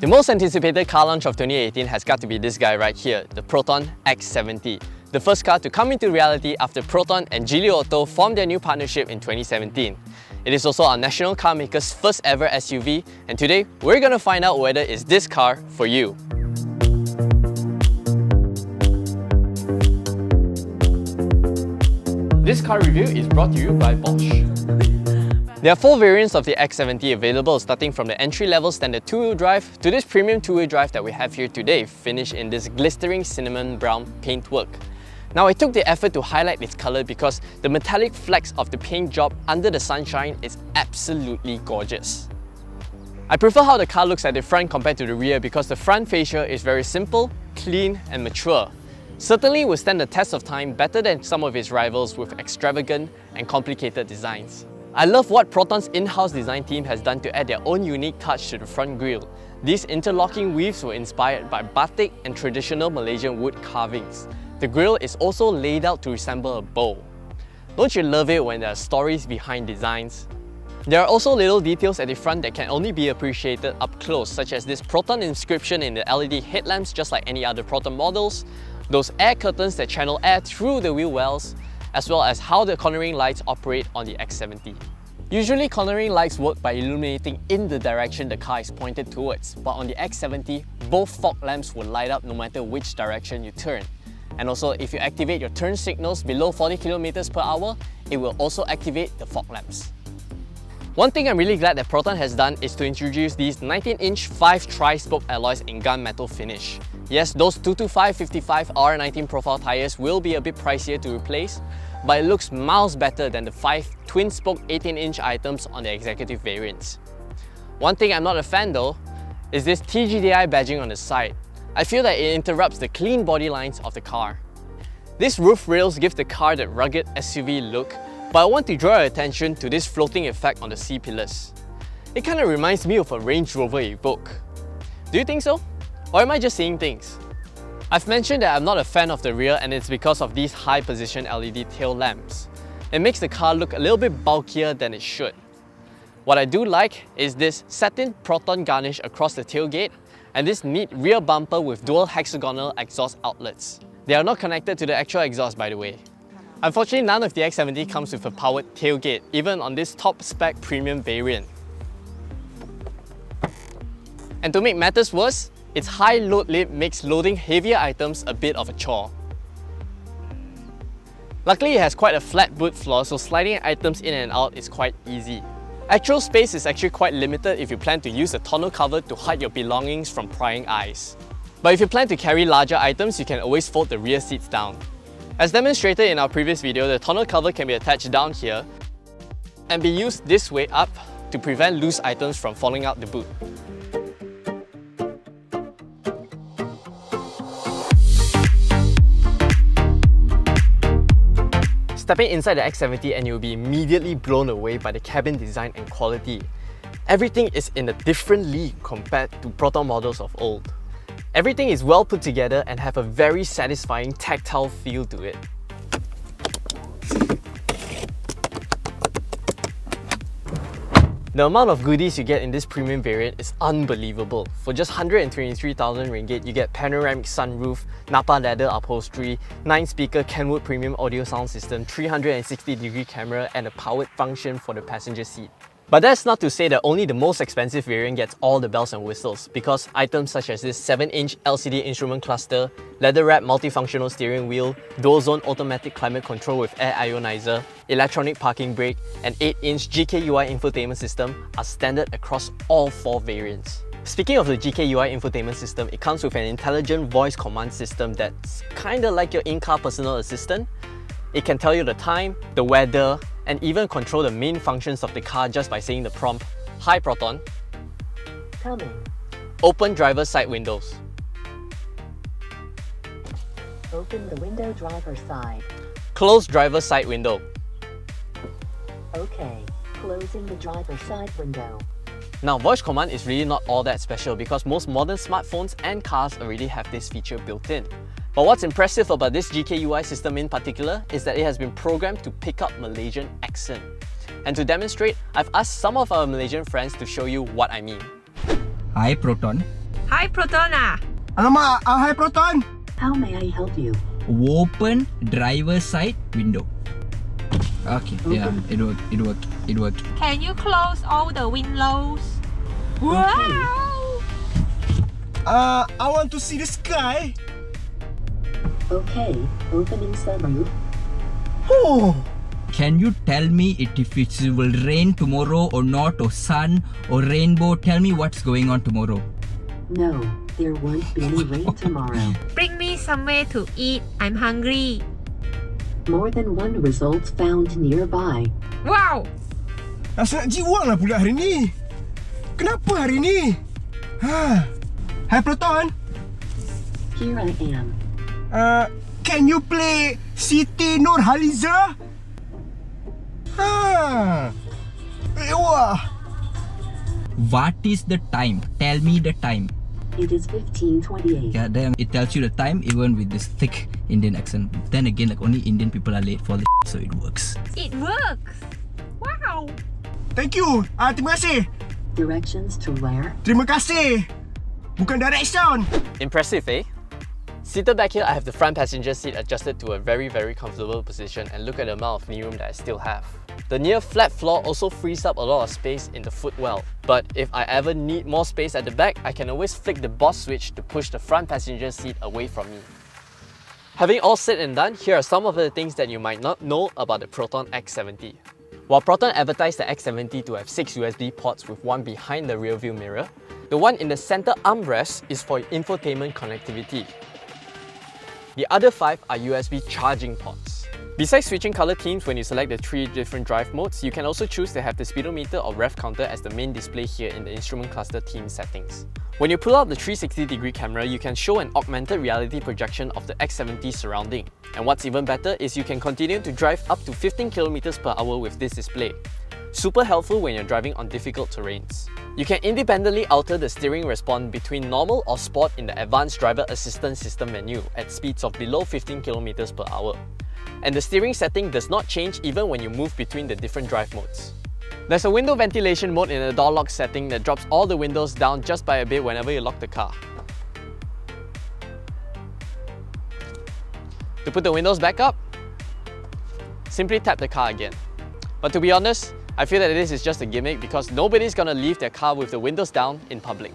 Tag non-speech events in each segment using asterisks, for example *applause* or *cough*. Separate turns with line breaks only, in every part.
The most anticipated car launch of 2018 has got to be this guy right here, the Proton X70. The first car to come into reality after Proton and Geely Auto formed their new partnership in 2017. It is also our national car maker's first ever SUV and today we're gonna find out whether it's this car for you. This car review is brought to you by Bosch. There are four variants of the X70 available starting from the entry-level standard two-wheel drive to this premium two-wheel drive that we have here today finished in this glistering cinnamon brown paintwork. Now I took the effort to highlight its colour because the metallic flecks of the paint job under the sunshine is absolutely gorgeous. I prefer how the car looks at the front compared to the rear because the front fascia is very simple, clean and mature. Certainly will stand the test of time better than some of its rivals with extravagant and complicated designs. I love what Proton's in-house design team has done to add their own unique touch to the front grille. These interlocking weaves were inspired by batik and traditional Malaysian wood carvings. The grille is also laid out to resemble a bow. Don't you love it when there are stories behind designs? There are also little details at the front that can only be appreciated up close, such as this Proton inscription in the LED headlamps just like any other Proton models, those air curtains that channel air through the wheel wells, as well as how the cornering lights operate on the X70. Usually cornering lights work by illuminating in the direction the car is pointed towards, but on the X70, both fog lamps will light up no matter which direction you turn. And also, if you activate your turn signals below 40 km per hour, it will also activate the fog lamps. One thing I'm really glad that Proton has done is to introduce these 19-inch 5 tri-spoke alloys in gunmetal finish. Yes, those 225-55 R19 profile tyres will be a bit pricier to replace, but it looks miles better than the 5 twin-spoke 18-inch items on the executive variants. One thing I'm not a fan though, is this TGDI badging on the side. I feel that it interrupts the clean body lines of the car. These roof rails give the car that rugged SUV look, but I want to draw your attention to this floating effect on the C-pillars. It kinda reminds me of a Range Rover Evoque. Do you think so? Or am I just seeing things? I've mentioned that I'm not a fan of the rear and it's because of these high position LED tail lamps. It makes the car look a little bit bulkier than it should. What I do like is this satin proton garnish across the tailgate and this neat rear bumper with dual hexagonal exhaust outlets. They are not connected to the actual exhaust by the way. Unfortunately, none of the X70 comes with a powered tailgate, even on this top spec premium variant. And to make matters worse, its high load lid makes loading heavier items a bit of a chore. Luckily it has quite a flat boot floor so sliding items in and out is quite easy. Actual space is actually quite limited if you plan to use the tonneau cover to hide your belongings from prying eyes. But if you plan to carry larger items, you can always fold the rear seats down. As demonstrated in our previous video, the tonneau cover can be attached down here and be used this way up to prevent loose items from falling out the boot. Stepping inside the X70 and you'll be immediately blown away by the cabin design and quality. Everything is in a different league compared to Proton models of old. Everything is well put together and have a very satisfying tactile feel to it. The amount of goodies you get in this premium variant is unbelievable. For just 123,000 ringgit, you get panoramic sunroof, Nappa leather upholstery, 9-speaker Kenwood premium audio sound system, 360 degree camera and a powered function for the passenger seat. But that's not to say that only the most expensive variant gets all the bells and whistles, because items such as this 7-inch LCD instrument cluster, leather-wrapped multifunctional steering wheel, dual-zone automatic climate control with air ionizer, electronic parking brake, and 8-inch GKUI infotainment system are standard across all four variants. Speaking of the GKUI infotainment system, it comes with an intelligent voice command system that's kinda like your in-car personal assistant. It can tell you the time, the weather, and even control the main functions of the car just by saying the prompt, Hi Proton.
Coming.
Open driver's side windows.
Open the window driver side.
Close driver side window.
Okay. Closing the driver side window.
Now, voice command is really not all that special because most modern smartphones and cars already have this feature built in. But what's impressive about this GKUI system in particular is that it has been programmed to pick up Malaysian accent. And to demonstrate, I've asked some of our Malaysian friends to show you what I mean.
Hi Proton, Hi Proton ah.
Alamak, uh, hi Proton.
How may I help you?
Open driver side window. Okay, yeah, it worked, it worked, it worked.
Can you close all the windows? Wow!
Uh, I want to see the sky.
Okay, opening sunroof.
Oh,
Can you tell me it if it will rain tomorrow or not, or sun or rainbow? Tell me what's going on tomorrow.
No, there won't be any rain *laughs* tomorrow.
Bring me somewhere to eat. I'm hungry.
More than one results found nearby.
Wow!
rasa nak jiwang lah pula hari ni. Kenapa hari ni? Ha. Hi Proton.
Here I am.
Uh, can you play Siti Nurhaliza? Ha. Eh.
What is the time? Tell me the time.
It is 1528.
Yeah, damn, it tells you the time even with this thick Indian accent. Then again, like only Indian people are late for this, *laughs* so it works.
It works! Wow!
Thank you. Ah, terima kasih.
Directions to where?
Terima kasih. Bukan direction.
Impressive, eh? Seated back here, I have the front passenger seat adjusted to a very, very comfortable position and look at the amount of knee room that I still have. The near flat floor also frees up a lot of space in the footwell. But if I ever need more space at the back, I can always flick the boss switch to push the front passenger seat away from me. Having all said and done, here are some of the things that you might not know about the Proton X70. While Proton advertised the X70 to have 6 USB ports with one behind the rear view mirror, the one in the center armrest is for infotainment connectivity. The other 5 are USB charging ports. Besides switching color themes when you select the three different drive modes, you can also choose to have the speedometer or rev counter as the main display here in the instrument cluster theme settings. When you pull out the 360 degree camera, you can show an augmented reality projection of the X70 surrounding. And what's even better is you can continue to drive up to 15 km per hour with this display. Super helpful when you're driving on difficult terrains. You can independently alter the steering response between normal or sport in the advanced driver assistance system menu at speeds of below 15 km per hour. And the steering setting does not change even when you move between the different drive modes. There's a window ventilation mode in the door lock setting that drops all the windows down just by a bit whenever you lock the car. To put the windows back up, simply tap the car again. But to be honest, I feel that this is just a gimmick because nobody's gonna leave their car with the windows down in public.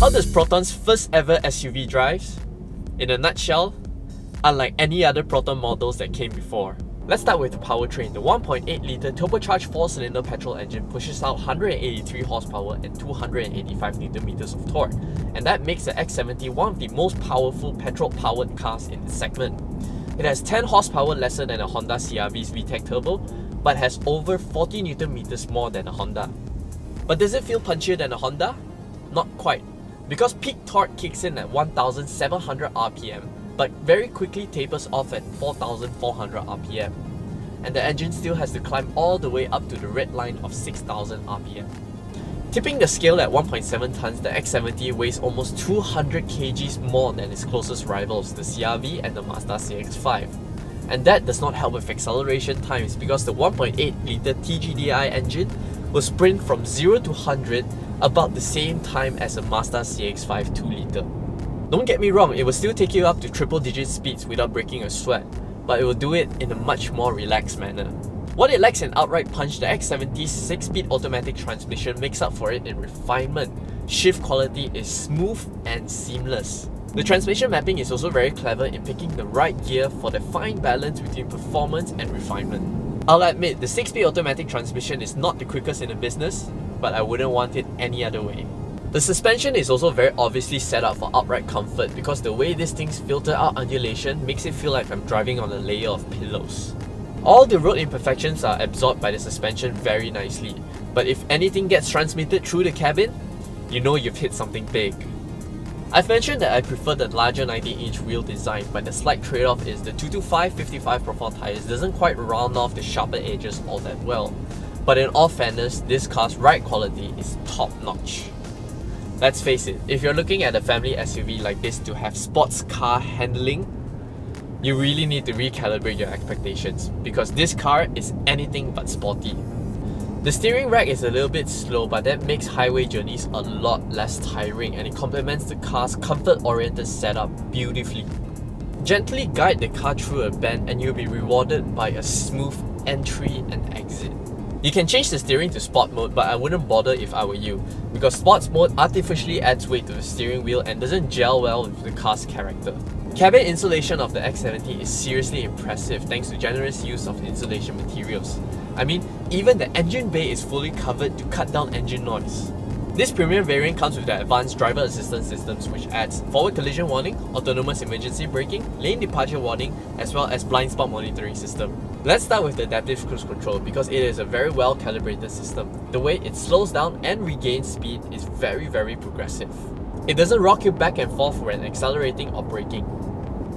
How does Proton's first ever SUV drives? In a nutshell, unlike any other Proton models that came before. Let's start with the powertrain. The 1.8 litre turbocharged 4-cylinder petrol engine pushes out 183 horsepower and 285 Nm of torque, and that makes the X70 one of the most powerful petrol-powered cars in the segment. It has 10 horsepower lesser than a Honda CR-V's VTEC Turbo, but has over 40 Nm more than a Honda. But does it feel punchier than a Honda? Not quite, because peak torque kicks in at 1700 RPM, but very quickly tapers off at 4400 RPM. And the engine still has to climb all the way up to the red line of 6000 RPM. Tipping the scale at 1.7 tons, the X70 weighs almost 200 kgs more than its closest rivals, the CR-V and the Mazda CX-5. And that does not help with acceleration times because the 1.8 litre TGDI engine will sprint from 0 to 100 about the same time as a Mazda CX-5 2 litre. Don't get me wrong, it will still take you up to triple digit speeds without breaking a sweat, but it will do it in a much more relaxed manner. What it lacks in outright punch, the X70's 6-speed automatic transmission makes up for it in refinement. Shift quality is smooth and seamless. The transmission mapping is also very clever in picking the right gear for the fine balance between performance and refinement. I'll admit, the 6-speed automatic transmission is not the quickest in the business, but I wouldn't want it any other way. The suspension is also very obviously set up for upright comfort because the way these things filter out undulation makes it feel like I'm driving on a layer of pillows. All the road imperfections are absorbed by the suspension very nicely, but if anything gets transmitted through the cabin, you know you've hit something big. I've mentioned that I prefer the larger 19-inch wheel design, but the slight trade-off is the 225-55 profile tyres doesn't quite round off the sharper edges all that well. But in all fairness, this car's ride quality is top notch. Let's face it, if you're looking at a family SUV like this to have sports car handling, you really need to recalibrate your expectations because this car is anything but sporty. The steering rack is a little bit slow but that makes highway journeys a lot less tiring and it complements the car's comfort-oriented setup beautifully. Gently guide the car through a bend and you'll be rewarded by a smooth entry and exit. You can change the steering to sport mode but I wouldn't bother if I were you because sports mode artificially adds weight to the steering wheel and doesn't gel well with the car's character. Cabin insulation of the X70 is seriously impressive thanks to generous use of insulation materials. I mean, even the engine bay is fully covered to cut down engine noise. This premium variant comes with the advanced driver assistance systems which adds forward collision warning, autonomous emergency braking, lane departure warning, as well as blind spot monitoring system. Let's start with the adaptive cruise control because it is a very well calibrated system. The way it slows down and regains speed is very very progressive. It doesn't rock you back and forth when accelerating or braking.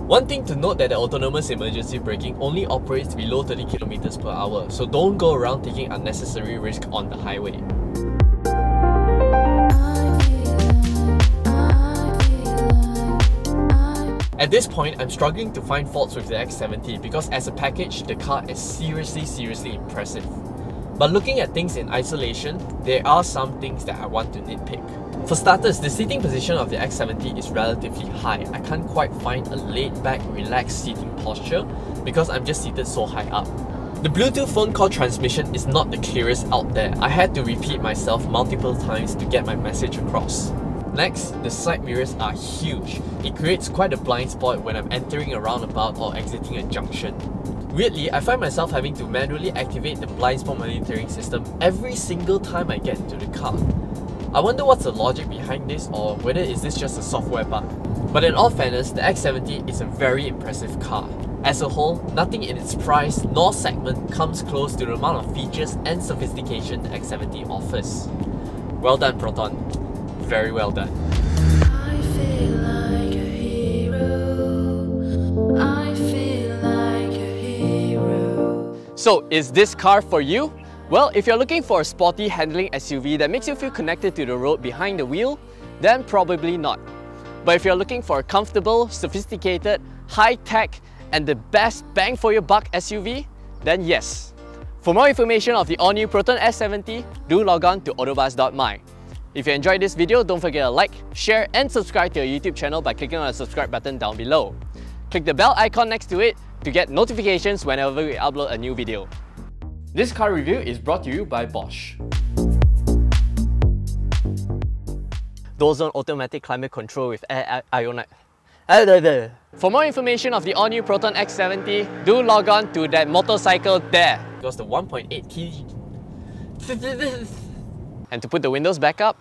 One thing to note that the autonomous emergency braking only operates below 30 km per hour, so don't go around taking unnecessary risk on the highway. This point, I'm struggling to find faults with the X70 because as a package, the car is seriously seriously impressive. But looking at things in isolation, there are some things that I want to nitpick. For starters, the seating position of the X70 is relatively high. I can't quite find a laid-back, relaxed seating posture because I'm just seated so high up. The Bluetooth phone call transmission is not the clearest out there. I had to repeat myself multiple times to get my message across. Next, the side mirrors are huge. It creates quite a blind spot when I'm entering a roundabout or exiting a junction. Weirdly, I find myself having to manually activate the blind spot monitoring system every single time I get into the car. I wonder what's the logic behind this or whether is this just a software bug. But in all fairness, the X70 is a very impressive car. As a whole, nothing in its price nor segment comes close to the amount of features and sophistication the X70 offers. Well done Proton, very well done.
Like a hero. I feel like a hero.
So is this car for you? Well, if you're looking for a sporty handling SUV that makes you feel connected to the road behind the wheel, then probably not. But if you're looking for a comfortable, sophisticated, high-tech, and the best bang for your buck SUV, then yes. For more information of the all-new Proton X70, do log on to autobuzz.my. If you enjoyed this video, don't forget to like, share and subscribe to our YouTube channel by clicking on the subscribe button down below. Click the bell icon next to it to get notifications whenever we upload a new video. This car review is brought to you by Bosch. Dozone automatic climate control with air ionite. *laughs* For more information of the all-new Proton X70, do log on to that motorcycle there. Because the 1.8 kg... And to put the windows back up,